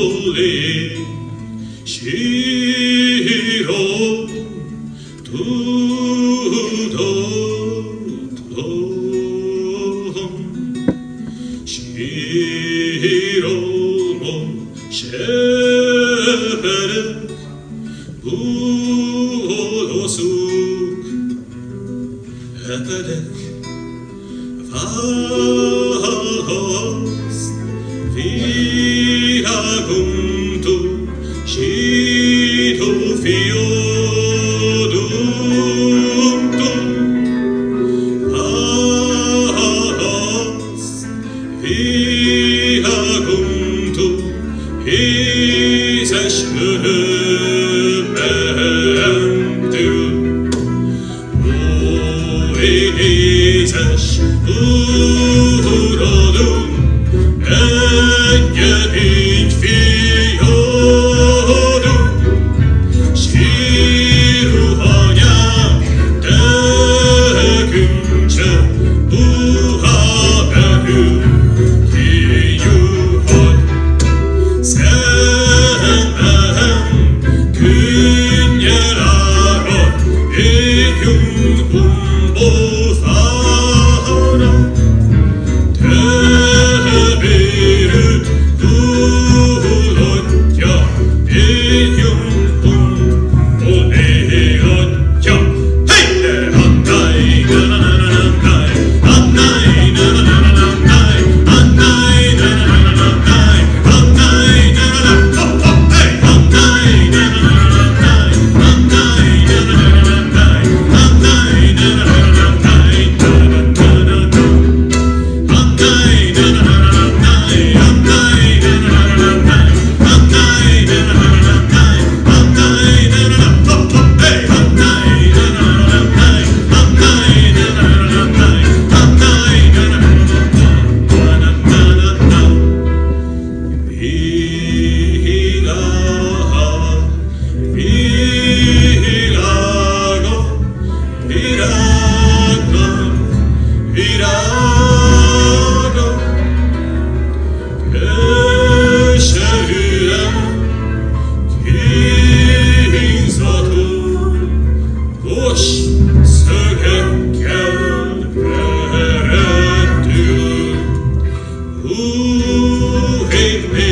ole shiro tu do do shiro mon shere u suk. Eterek va Vi Jézus Jung, Ooh, hey, hey.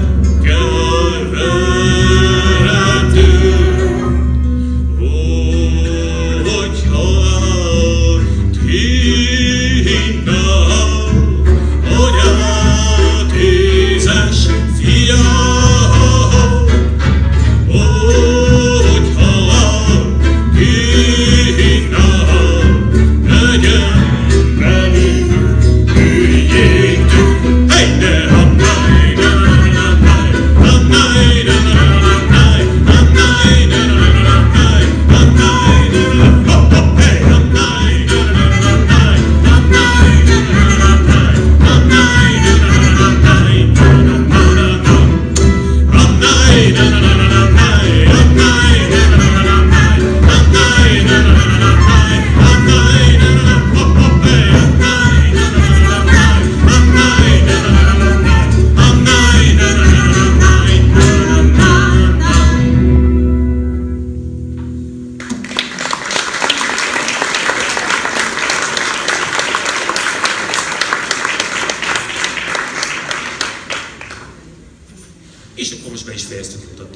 Jeetje, kom eens bij je verste, dat.